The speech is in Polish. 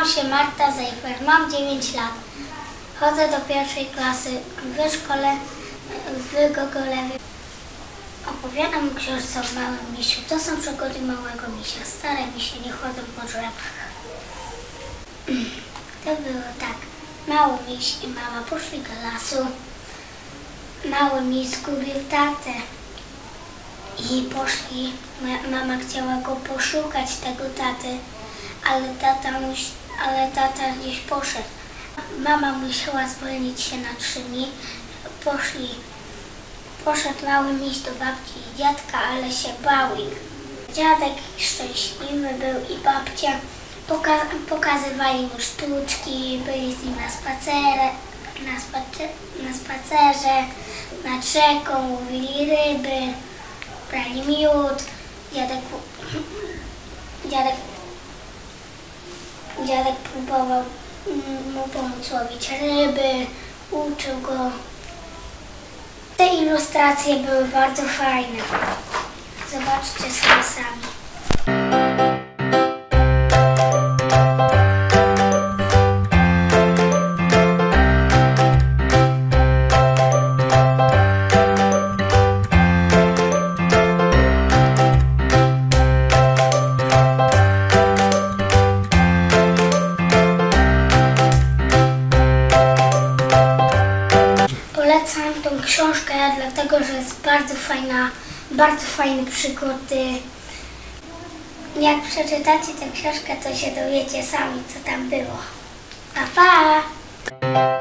Nazywam się Marta Zejfer, mam 9 lat. Chodzę do pierwszej klasy w szkole w Gogolewie. Opowiadam książce o małym misiu. To są przygody małego misia. Stare misie nie chodzą po drzewach. To było tak. Mały miś i mama poszli do lasu. Mały miś zgubił tatę. I poszli, ma- mama chciała go poszukać, tego taty, ale tata, muś, ale tata gdzieś poszedł. Mama musiała zwolnić się na trzy dni. Poszli, poszedł mały miś do babci i dziadka, ale się bał ich. Dziadek szczęśliwy był i babcia poka- pokazywali mu sztuczki, byli z nim na spacerze, na, spacer- na spacerze, nad rzeką, łowili ryby, brali miód. Dziadek, dziadek, dziadek próbował mm, mu pomóc łowić ryby, uczył go. Te ilustracje były bardzo fajne. Zobaczcie sobie sami. Tą książkę, dlatego że jest bardzo fajna, bardzo fajne przygody. Jak przeczytacie tę książkę, to się dowiecie sami, co tam było. Pa, pa!